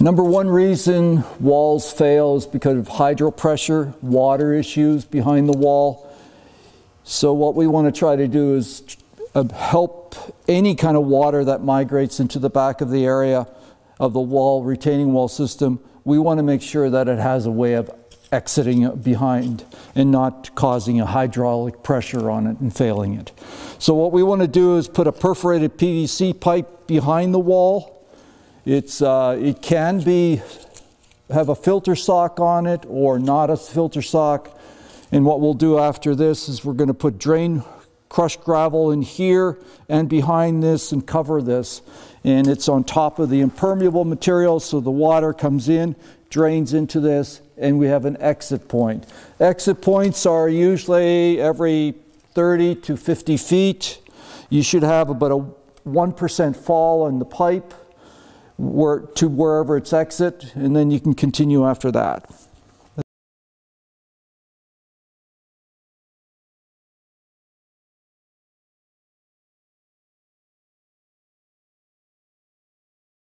Number one reason walls fail is because of hydro pressure, water issues behind the wall. So what we want to try to do is uh, help any kind of water that migrates into the back of the area of the wall, retaining wall system. We want to make sure that it has a way of exiting behind and not causing a hydraulic pressure on it and failing it. So what we want to do is put a perforated PVC pipe behind the wall it's, uh, it can be, have a filter sock on it or not a filter sock. And what we'll do after this is we're going to put drain crushed gravel in here and behind this and cover this. And it's on top of the impermeable material so the water comes in, drains into this, and we have an exit point. Exit points are usually every 30 to 50 feet. You should have about a 1% fall on the pipe to wherever it's exit, and then you can continue after that.